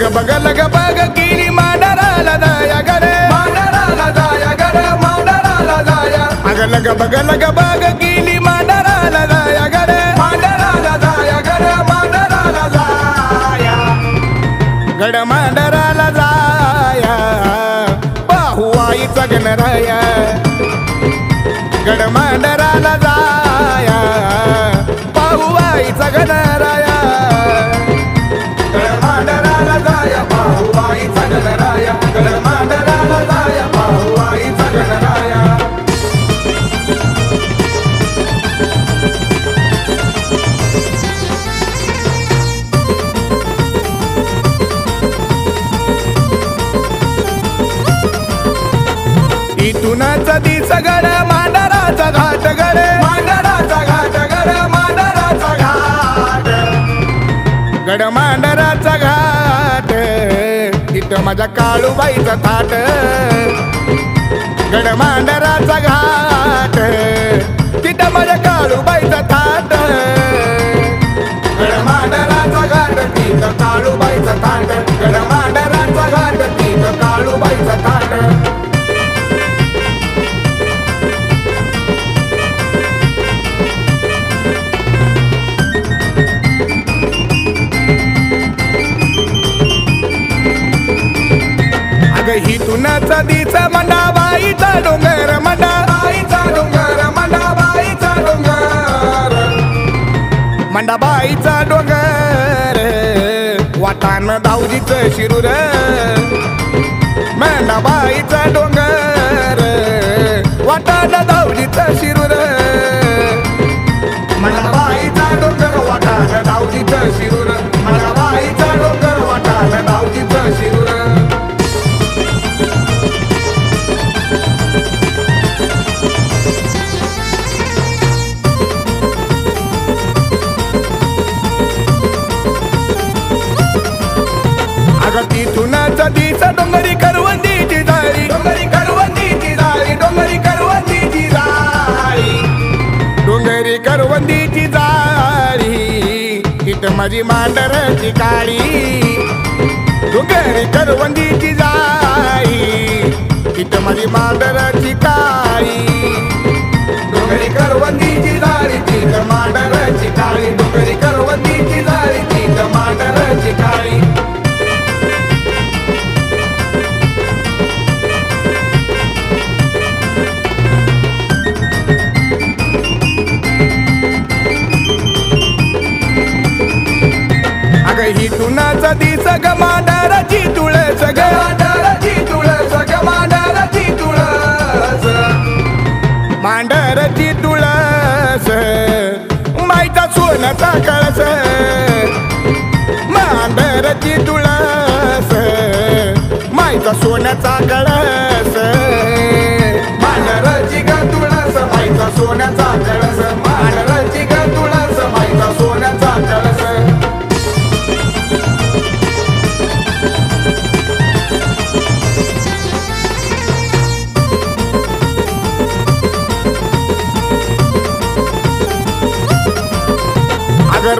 लग बग लग बग केली मांडराला जाया गरे मांडराला जाया गर मांडराला जाया अग लग बग लग बग केली मांडराला जाया गरे मांडराला जाया गर मांडराला जाया गड मांडराला जाया पाहू आईचा गणराया गड मांडराला जाया पाहू आईचा गणराया इथूनच दिस गड मांडराचा घाट गड. मांडराचा घाट गड मांडराचा घाट. गड मांडराचा घाट. तिथं माझ्या काळूबाईचा थाट. गड मांडराचा घाट. तिथं माझ्या काळूबाईचा थाट. गड मांडराचा घाट. तिथं काळूबाईचा थाट. गड हिथूनच मंडा बाईचा डोंगर मंडा बाईचा डोंगर मंडाबाईचा डोंगर मंडाबाईचा डोंगर वाटान दाऊजीच शिरूर मंडाबाईचा डोंगर वाटान दाऊजीच शिरूर मंडाबाईचा डोंगर वाटान दावजीचं शिरूर मंडाबाईचा डोंगर वाटान दावजीचं शिरूर दिस डोंगरी करवंदीची जाळी डोंगरी करवंदीची जाळी डोंगरी करवंदीची जाळी डोंगरी करवंदीची जाळी तिथं माझी मांडरची काळी डोंगरी करवंदीची जाळी तिथं माझी मांडरची काळी डोंगरी करवंदीची जाळी तिथं मांडरची काळी अगं हिथूनच दिस ग मांडरची तुळस ग. मांडरची तुळस ग मांडरची तुळस. मांडरची तुळस माईचा सोन्याचा कळस. मांडरची तुळस माईचा सोन्याचा कळस.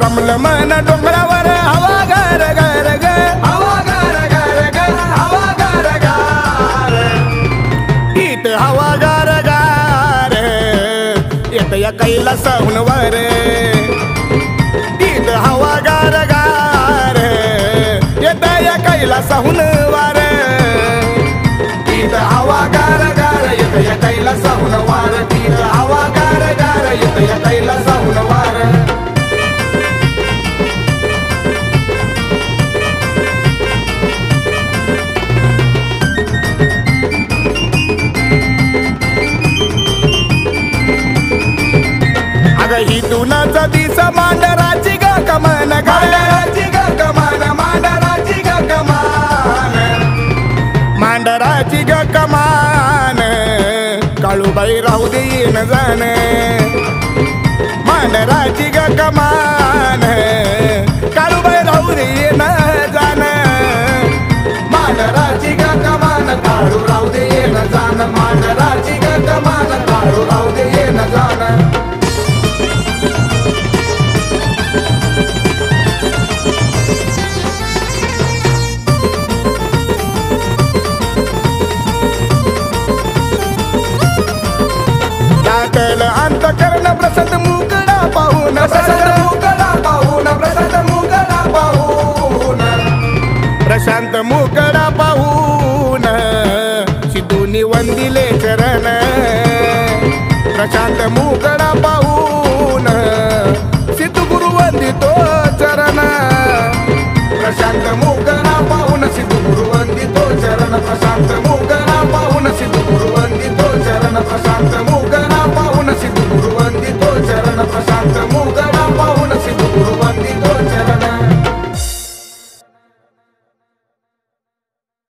अगं मन डोंगरावर हवा गार गार ग. हवा गार गार ग हवा गार गार. इथे हवा गार गार येत या कैला वर इथं हवा गार गार येत या कैला वार तिथं हवा गार गार येत या कैला साहून तुनाच दिस मांडराची ग कमान मांडराची ग कमान मांडराची ग कमान मांडराची ग कमान काळूबाई राहू दे येणं जाण. मांडराची ग कमान काळूबाई राहू दे येणं जाण. मांडराची ग कमान काढू राहू दे येणं जाण. मांडराची शांत करण प्रसाद मुकडा पाहून प्रशांत मुकडा पाहून सिद्धूनी वंदिले चरण. प्रशांत मु